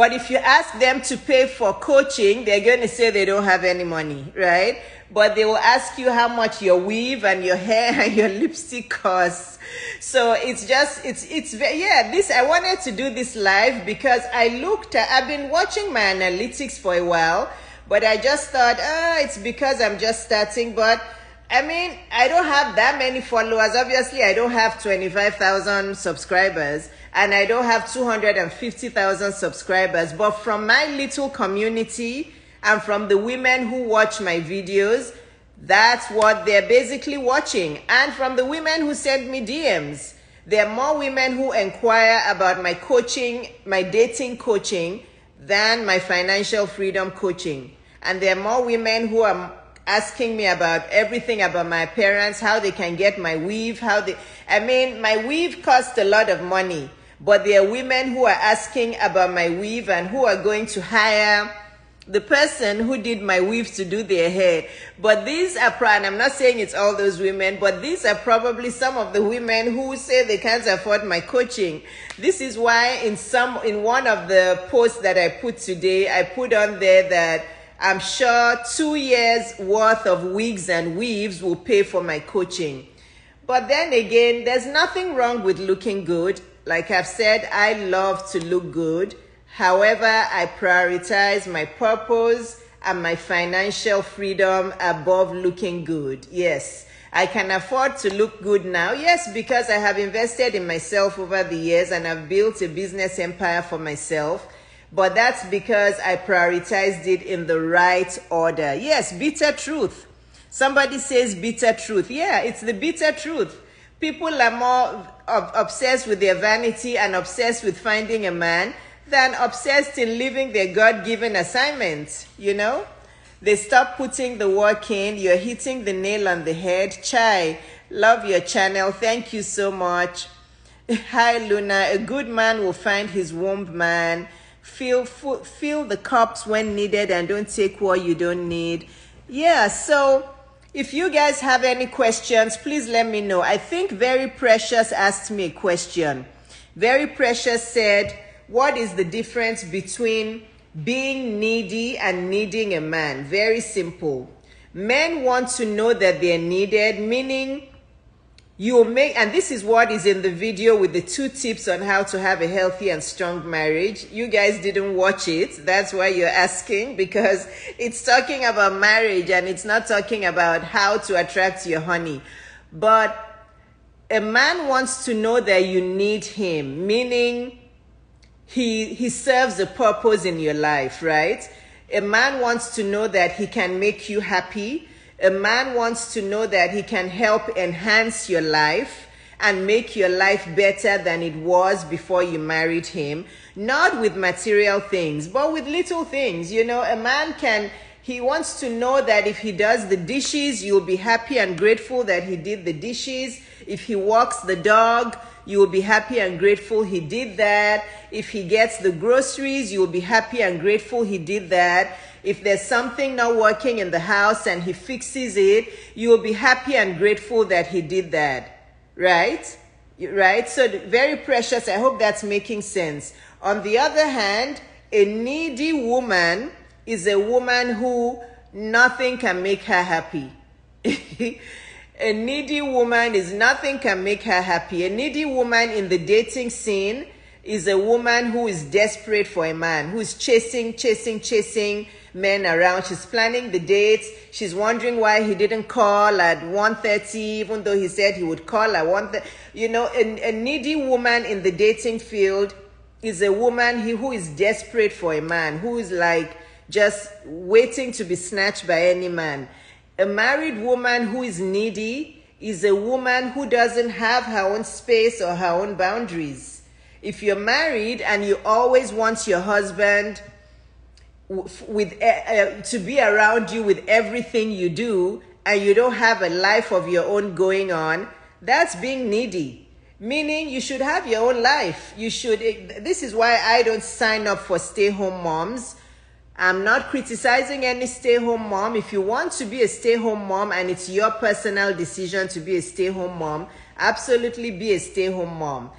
But if you ask them to pay for coaching, they're going to say they don't have any money, right? But they will ask you how much your weave and your hair and your lipstick costs. So it's just, it's, it's, yeah, this, I wanted to do this live because I looked at, I've been watching my analytics for a while, but I just thought, ah, it's because I'm just starting. But I mean, I don't have that many followers. Obviously, I don't have 25,000 subscribers and I don't have 250,000 subscribers. But from my little community and from the women who watch my videos, that's what they're basically watching. And from the women who send me DMs, there are more women who inquire about my coaching, my dating coaching, than my financial freedom coaching. And there are more women who are asking me about everything about my parents, how they can get my weave, how they, I mean, my weave costs a lot of money, but there are women who are asking about my weave and who are going to hire the person who did my weave to do their hair. But these are, and I'm not saying it's all those women, but these are probably some of the women who say they can't afford my coaching. This is why in some, in one of the posts that I put today, I put on there that I'm sure two years worth of wigs and weaves will pay for my coaching. But then again, there's nothing wrong with looking good. Like I've said, I love to look good. However, I prioritize my purpose and my financial freedom above looking good. Yes, I can afford to look good now. Yes, because I have invested in myself over the years and I've built a business empire for myself. But that's because I prioritized it in the right order. Yes, bitter truth. Somebody says bitter truth. Yeah, it's the bitter truth. People are more obsessed with their vanity and obsessed with finding a man than obsessed in living their God given assignment, you know? They stop putting the work in. You're hitting the nail on the head. Chai, love your channel. Thank you so much. Hi, Luna. A good man will find his womb man. Fill, fill the cups when needed and don't take what you don't need. Yeah, so if you guys have any questions, please let me know. I think Very Precious asked me a question. Very Precious said, What is the difference between being needy and needing a man? Very simple. Men want to know that they're needed, meaning you make and this is what is in the video with the two tips on how to have a healthy and strong marriage. You guys didn't watch it. That's why you're asking because it's talking about marriage and it's not talking about how to attract your honey. But a man wants to know that you need him meaning he he serves a purpose in your life right? A man wants to know that he can make you happy a man wants to know that he can help enhance your life and make your life better than it was before you married him. Not with material things, but with little things. You know, a man can, he wants to know that if he does the dishes, you'll be happy and grateful that he did the dishes. If he walks the dog, you will be happy and grateful he did that. If he gets the groceries, you will be happy and grateful he did that. If there's something not working in the house and he fixes it, you will be happy and grateful that he did that. Right? Right? So very precious. I hope that's making sense. On the other hand, a needy woman is a woman who nothing can make her happy. a needy woman is nothing can make her happy. A needy woman in the dating scene is a woman who is desperate for a man, who is chasing, chasing, chasing men around. She's planning the dates. She's wondering why he didn't call at 1.30, even though he said he would call at 1.30. You know, a, a needy woman in the dating field is a woman who is desperate for a man, who is like just waiting to be snatched by any man. A married woman who is needy is a woman who doesn't have her own space or her own boundaries. If you're married and you always want your husband with uh, to be around you with everything you do and you don't have a life of your own going on that's being needy. Meaning you should have your own life. You should eh, this is why i don't sign up for stay home moms. I'm not criticizing any stay home mom. If you want to be a stay home mom and it's your personal decision to be a stay home mom absolutely be a stay home mom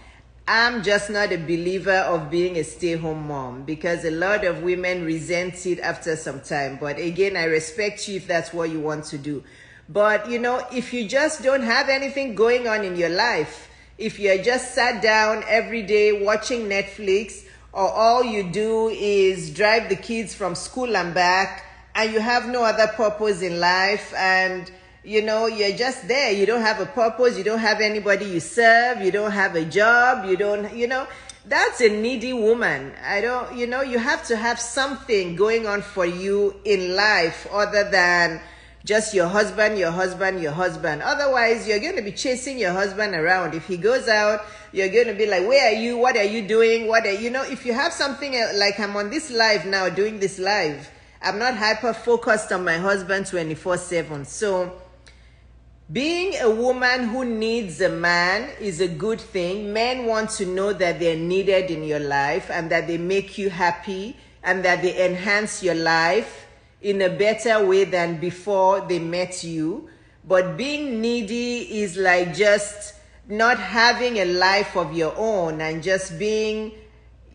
I'm just not a believer of being a stay home mom because a lot of women resent it after some time. But again, I respect you if that's what you want to do. But you know, if you just don't have anything going on in your life, if you're just sat down every day watching Netflix, or all you do is drive the kids from school and back, and you have no other purpose in life, and you know, you're just there. You don't have a purpose. You don't have anybody you serve. You don't have a job. You don't, you know, that's a needy woman. I don't, you know, you have to have something going on for you in life other than just your husband, your husband, your husband. Otherwise, you're going to be chasing your husband around. If he goes out, you're going to be like, where are you? What are you doing? What are, you know, if you have something uh, like I'm on this live now, doing this live, I'm not hyper focused on my husband 24 7. So, being a woman who needs a man is a good thing. Men want to know that they're needed in your life and that they make you happy and that they enhance your life in a better way than before they met you. But being needy is like just not having a life of your own and just being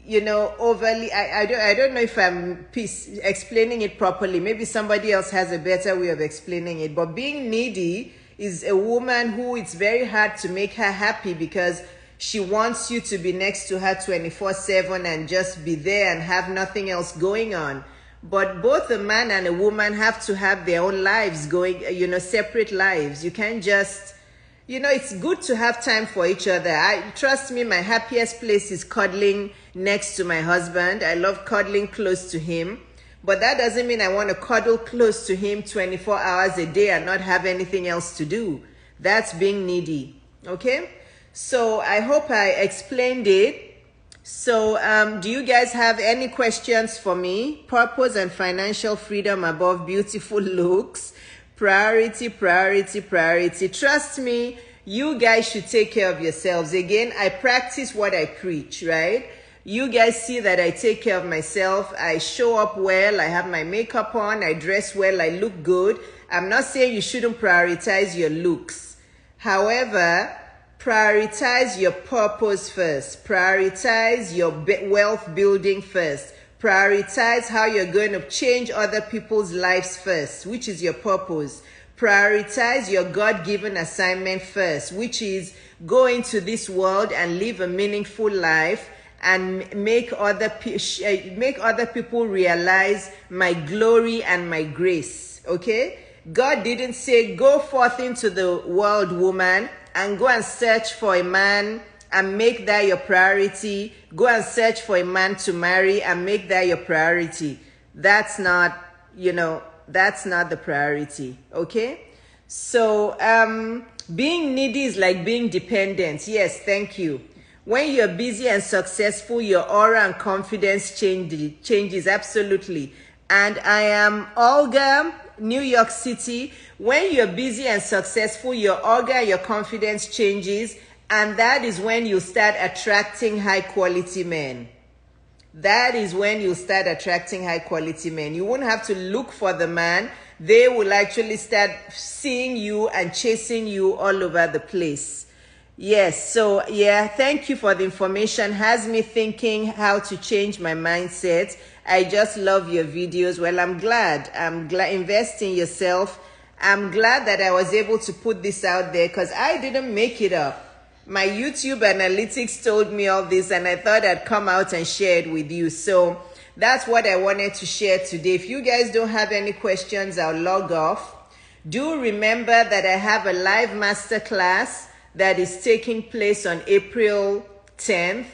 you know overly I, I don't i don't know if i'm explaining it properly maybe somebody else has a better way of explaining it but being needy is a woman who it's very hard to make her happy because she wants you to be next to her 24 7 and just be there and have nothing else going on. But both a man and a woman have to have their own lives going, you know, separate lives. You can't just, you know, it's good to have time for each other. I trust me, my happiest place is cuddling next to my husband. I love cuddling close to him. But that doesn't mean I want to cuddle close to him 24 hours a day and not have anything else to do. That's being needy. Okay? So I hope I explained it. So, um, do you guys have any questions for me? Purpose and financial freedom above beautiful looks. Priority, priority, priority. Trust me, you guys should take care of yourselves. Again, I practice what I preach, right? You guys see that I take care of myself. I show up well. I have my makeup on. I dress well. I look good. I'm not saying you shouldn't prioritize your looks. However, prioritize your purpose first. Prioritize your wealth building first. Prioritize how you're going to change other people's lives first, which is your purpose. Prioritize your God given assignment first, which is go into this world and live a meaningful life and make other eh, make other people realize my glory and my grace okay? God didn't say go forth into the world woman and go and search for a man and make that your priority. Go and search for a man to marry and make that your priority. That's not you know that's not the priority okay? So um being needy is like being dependent. Yes thank you when you're busy and successful, your aura and confidence change, changes absolutely. And I am Olga, New York City. When you're busy and successful, your aura your confidence changes. And that is when you start attracting high quality men. That is when you start attracting high quality men. You won't have to look for the man. They will actually start seeing you and chasing you all over the place. Yes, so yeah, thank you for the information. Has me thinking how to change my mindset. I just love your videos. Well, I'm glad. I'm glad invest in yourself. I'm glad that I was able to put this out there because I didn't make it up. My YouTube analytics told me all this and I thought I'd come out and share it with you. So that's what I wanted to share today. If you guys don't have any questions, I'll log off. Do remember that I have a live masterclass that is taking place on April 10th.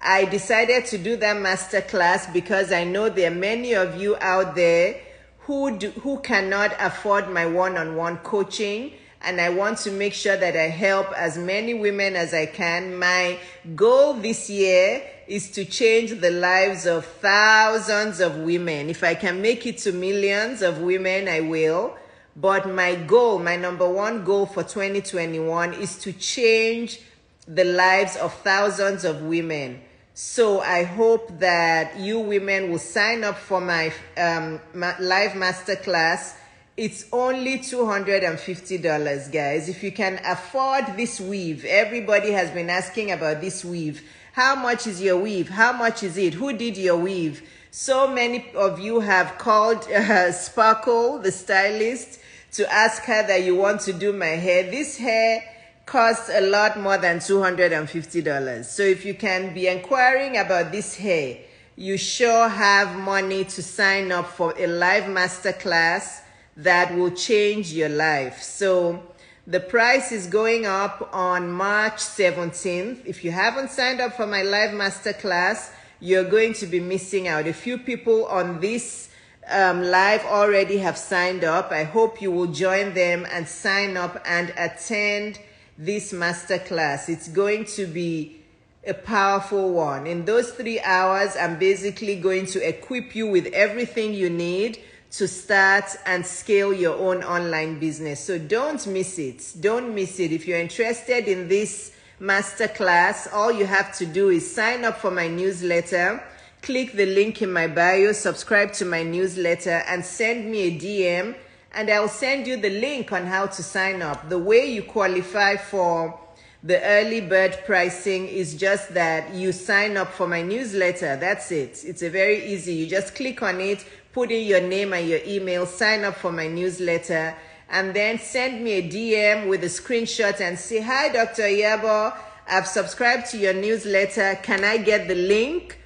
I decided to do that masterclass because I know there are many of you out there who do, who cannot afford my one-on-one coaching and I want to make sure that I help as many women as I can. My goal this year is to change the lives of thousands of women. If I can make it to millions of women, I will. But my goal, my number one goal for 2021 is to change the lives of thousands of women. So I hope that you women will sign up for my um, live masterclass. It's only $250, guys. If you can afford this weave, everybody has been asking about this weave. How much is your weave? How much is it? Who did your weave? So many of you have called uh, Sparkle, the stylist, to ask her that you want to do my hair. This hair costs a lot more than $250. So if you can be inquiring about this hair, you sure have money to sign up for a live masterclass that will change your life. So the price is going up on March 17th. If you haven't signed up for my live masterclass, you're going to be missing out. A few people on this um, live already have signed up. I hope you will join them and sign up and attend this masterclass. It's going to be a powerful one. In those three hours, I'm basically going to equip you with everything you need to start and scale your own online business. So don't miss it. Don't miss it. If you're interested in this masterclass, all you have to do is sign up for my newsletter click the link in my bio, subscribe to my newsletter, and send me a DM, and I'll send you the link on how to sign up. The way you qualify for the early bird pricing is just that you sign up for my newsletter. That's it. It's a very easy. You just click on it, put in your name and your email, sign up for my newsletter, and then send me a DM with a screenshot and say, Hi, Dr. Iyabo. I've subscribed to your newsletter. Can I get the link?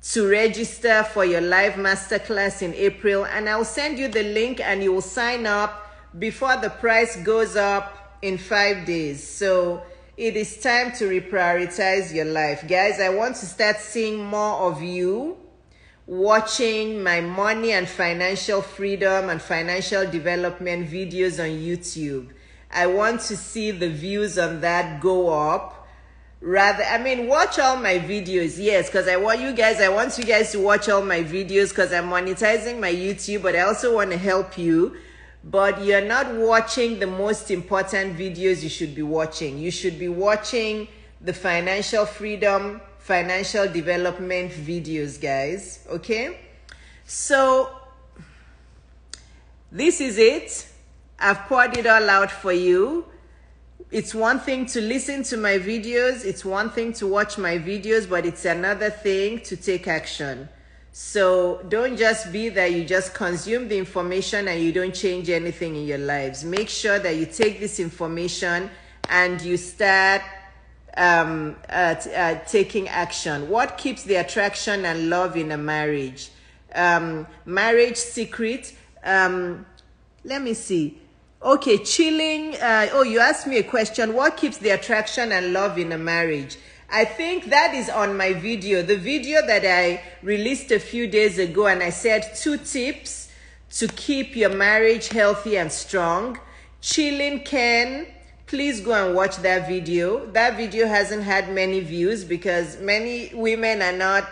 To register for your live masterclass in April and I'll send you the link and you will sign up before the price goes up in five days. So it is time to reprioritize your life. Guys, I want to start seeing more of you watching my money and financial freedom and financial development videos on YouTube. I want to see the views on that go up rather i mean watch all my videos yes because i want you guys i want you guys to watch all my videos because i'm monetizing my youtube but i also want to help you. But you're not watching the most important videos you should be watching. You should be watching the financial freedom financial development videos guys okay? So this is it. I've poured it all out for you it's one thing to listen to my videos, it's one thing to watch my videos, but it's another thing to take action. So don't just be that you just consume the information and you don't change anything in your lives. Make sure that you take this information and you start um, uh, uh, taking action. What keeps the attraction and love in a marriage? Um, marriage secret. Um, let me see Okay, chilling. Uh, oh, you asked me a question. What keeps the attraction and love in a marriage? I think that is on my video, the video that I released a few days ago, and I said two tips to keep your marriage healthy and strong. Chilling can. Please go and watch that video. That video hasn't had many views because many women are not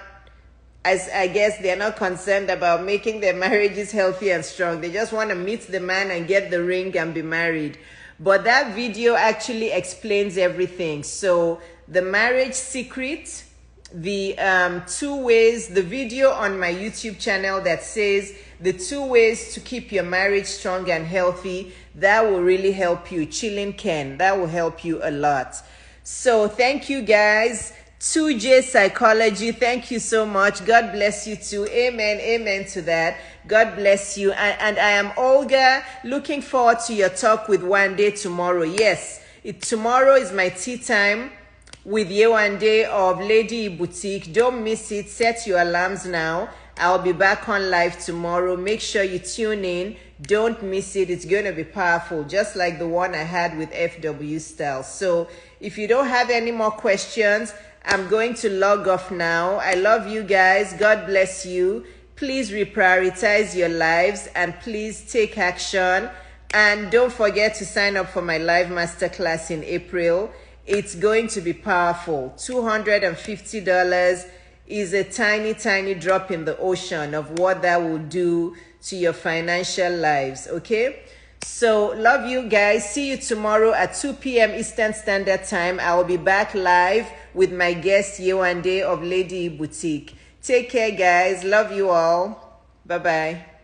as I guess they're not concerned about making their marriages healthy and strong. They just want to meet the man and get the ring and be married. But that video actually explains everything. So the marriage secret, the um, two ways, the video on my YouTube channel that says the two ways to keep your marriage strong and healthy, that will really help you. Chilling can, that will help you a lot. So thank you guys. 2J Psychology, thank you so much. God bless you too. Amen. Amen to that. God bless you. And, and I am Olga, looking forward to your talk with Wande tomorrow. Yes, it, tomorrow is my tea time with Yewande of Lady Boutique. Don't miss it. Set your alarms now. I'll be back on live tomorrow. Make sure you tune in. Don't miss it. It's going to be powerful, just like the one I had with FW Style. So if you don't have any more questions, I'm going to log off now. I love you guys. God bless you. Please reprioritize your lives and please take action. And don't forget to sign up for my live masterclass in April. It's going to be powerful. $250 is a tiny, tiny drop in the ocean of what that will do to your financial lives. Okay? So, love you guys. See you tomorrow at 2 p.m. Eastern Standard Time. I will be back live with my guest Yewande of Lady Boutique. Take care, guys. Love you all. Bye bye.